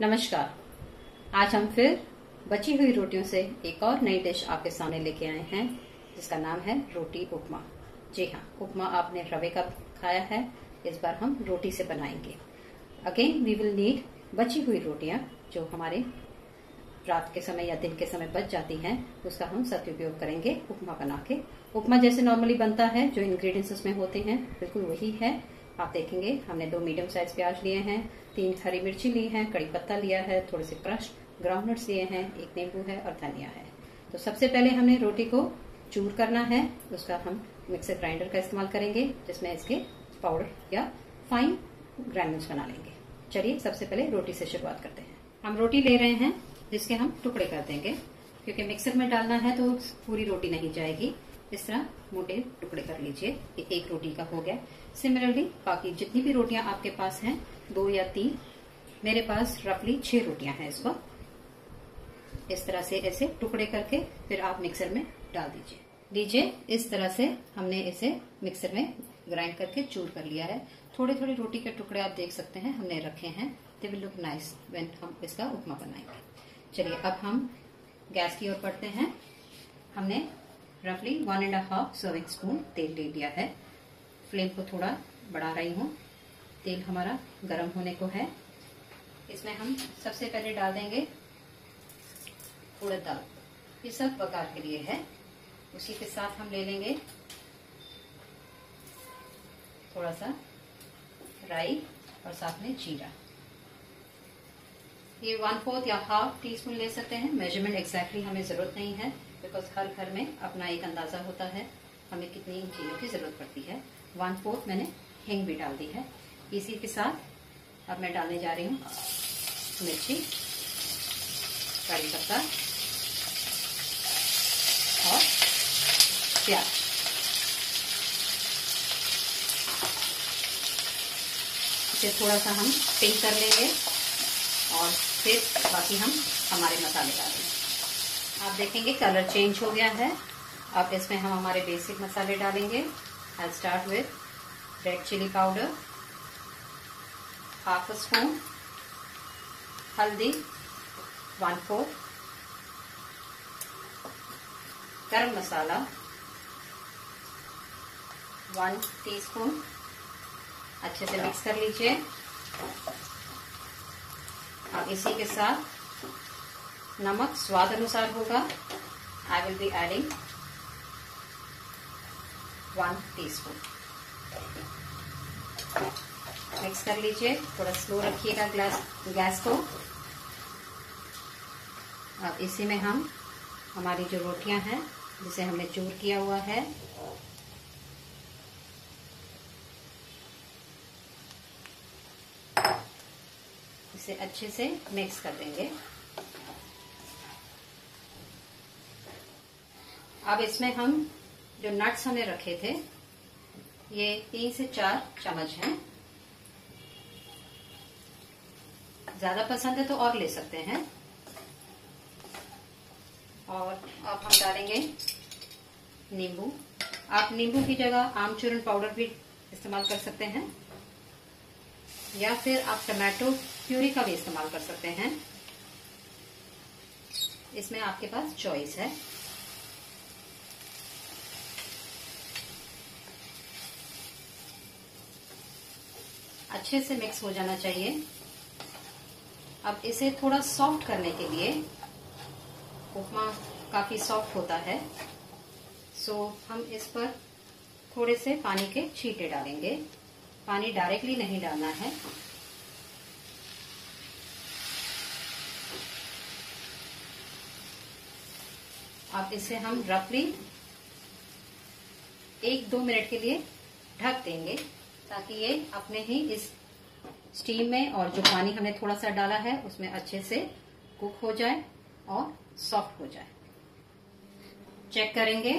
नमस्कार। आज हम फिर बची हुई रोटियों से एक और नई डिश आपके सामने लेके आए हैं, जिसका नाम है रोटी उपमा। जी हाँ उपमा आपने रवे का खाया है, इस बार हम रोटी से बनाएँगे। अगेन वी विल नीड बची हुई रोटियाँ, जो हमारे रात के समय या दिन के समय बच जाती हैं, उसका हम सदुपयोग करेंगे उपमा बना के उपमा जैसे नॉर्मली बनता है, जो इंग्रेडिएंट्स उसमें होते हैं, बिल्कुल वही है। आप देखेंगे, हमने दो मीडियम साइज़ प्याज लिए हैं, तीन हरी मिर्ची ली है, कड़ी पत्ता लिया है, थोड़े से क्रश ग्राउंड नट्स लिए हैं, एक नींबू है और धनिया है। तो सबसे पहले हमने रोटी को चूर करना है, उसका हम मिक्सर ग्राइंडर का इस्तेमाल करेंगे, जिसमें इसके पाउडर या फाइन ग्राइंडर्स बना लेंगे। चलिए, सबसे पहले रोटी से शुरुआत करते हैं। हम रोटी ले रहे हैं, जिसके हम टुकड़े कर देंगे, क्योंकि मिक्सर में डालना है तो पूरी रोटी नहीं जाएगी। इस तरह मोटे टुकड़े कर लीजिए। एक रोटी का हो गया। सिमिलरली बाकी जितनी भी रोटियाँ आपके पास हैं, दो या तीन, मेरे पास रफली छह रोटियाँ हैं इस वक्त। इस तरह से ऐसे टुकड़े करके फिर आप मिक्सर में डाल दीजिए। लीजिए, इस तरह से हमने इसे मिक्सर में ग्राइंड करके चूर कर लिया है। थोड़े थोड़े रोटी के टुकड़े आप देख सकते हैं, हमने रखे हैं। They will look nice when हम इसका उपमा बनाएँगे। चलिए, अब हम गैस की ओर पढ़ते हैं। हमने रफली one and half serving spoon तेल ले लिया है। फ्लेम को थोड़ा बढ़ा रही हूँ। तेल हमारा गर्म होने को है। इसमें हम सबसे पहले डाल देंगे उड़द दाल। ये सब बकार के लिए है। उसी के साथ हम ले लेंगे थोड़ा सा राई और साथ में जीरा। ये वन फोर्थ या हाफ़ टी स्पून ले सकते हैं। मेज़रमेंट एक्जैक्टली हमें ज़रूरत नहीं है बिकॉज़ हर घर में अपना एक अंदाज़ा होता है, हमें कितनी इन चीज़ों की ज़रूरत पड़ती है। वन फोर्थ मैंने हिंग भी डाल दी है। इसी के साथ अब मैं डालने जा रही हूँ मिर्ची कड़ी पत्ता और प्याज। इसे थोड़ा सा हम पिंक कर लेंगे और फिर बाकी हम हमारे मसाले डालेंगे। आप देखेंगे कलर चेंज हो गया है। अब इसमें हम हमारे बेसिक मसाले डालेंगे। I start with red chilli powder half spoon haldi one four garam masala one teaspoon अच्छे से मिक्स कर लीजिए। अब इसी के साथ नमक स्वाद अनुसार होगा। I will be adding one teaspoon mix कर लीजिए, थोड़ा स्लो रखिएगा ग्लास गैस को। अब इसी में हम, हमारी जो रोटियाँ हैं, जिसे हमने चूर किया हुआ है इसे अच्छे से मिक्स कर देंगे। अब इसमें हम जो नट्स हमने रखे थे, ये तीन से चार चम्मच हैं। ज़्यादा पसंद है तो और ले सकते हैं। और अब हम डालेंगे नींबू। आप नींबू की जगह आमचूरन पाउडर भी इस्तेमाल कर सकते हैं। या फिर आप टमाटो प्यूरी का भी इस्तेमाल कर सकते हैं। इसमें आपके पास चॉइस है। अच्छे से मिक्स हो जाना चाहिए। अब इसे थोड़ा सॉफ्ट करने के लिए उपमा काफ़ी सॉफ्ट होता है। सो हम इस पर थोड़े से पानी के छींटे डालेंगे। पानी डायरेक्टली नहीं डालना है। अब इसे हम रफली एक दो मिनट के लिए ढक देंगे, ताकि ये अपने ही इस स्टीम में और जो पानी हमने थोड़ा सा डाला है, उसमें अच्छे से कुक हो जाए और सॉफ्ट हो जाए। चेक करेंगे।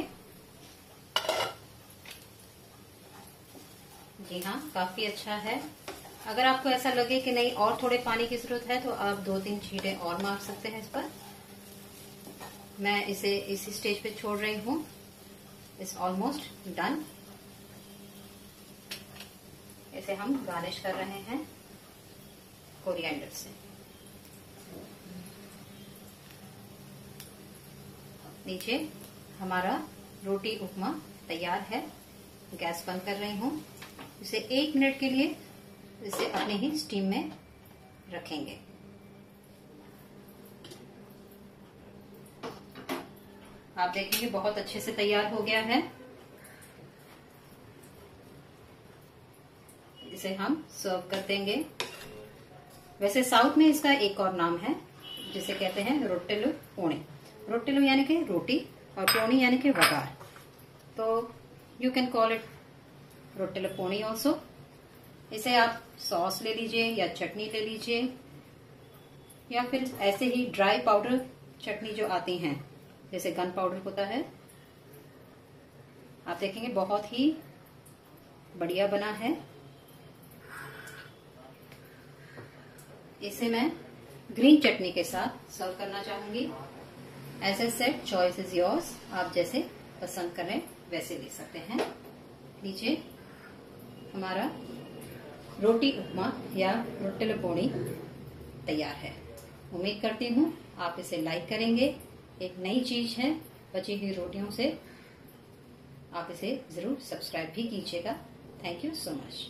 जी हाँ काफ़ी अच्छा है। अगर आपको ऐसा लगे कि नहीं, और थोड़े पानी की ज़रूरत है तो आप दो तीन छीटे और मार सकते हैं इस पर। मैं इसे इसी स्टेज पे छोड़ रही हूँ। इट्स ऑलमोस्ट डन इसे हम गार्निश कर रहे हैं कोरिएंडर से। नीचे हमारा रोटी उपमा तैयार है। गैस बंद कर रही हूँ। इसे एक मिनट के लिए इसे अपने ही स्टीम में रखेंगे। आप देखेंगे बहुत अच्छे से तैयार हो गया है। इसे हम सर्व कर देंगे। वैसे साउथ में इसका एक और नाम है, जिसे कहते हैं रोटिलू पोणे रोटिलू यानी कि रोटी और पोणी यानी कि वगार। तो यू कैन कॉल इट रोटिलू पोनी ऑल्सो इसे आप सॉस ले लीजिए या चटनी ले लीजिए, या फिर ऐसे ही ड्राई पाउडर चटनी जो आती हैं, जैसे गन पाउडर होता है। आप देखेंगे बहुत ही बढ़िया बना है। इसे मैं ग्रीन चटनी के साथ सर्व करना चाहूँगी। A set choice is yours आप जैसे पसंद करें, वैसे ले सकते हैं। नीचे हमारा रोटी, उपमा या रोटिल पोड़ी तैयार है। उम्मीद करती हूँ आप इसे लाइक करेंगे। एक नई चीज़ है, बची हुई रोटियों से आप इसे ज़रूर सब्सक्राइब भी कीजिएगा। Thank you so much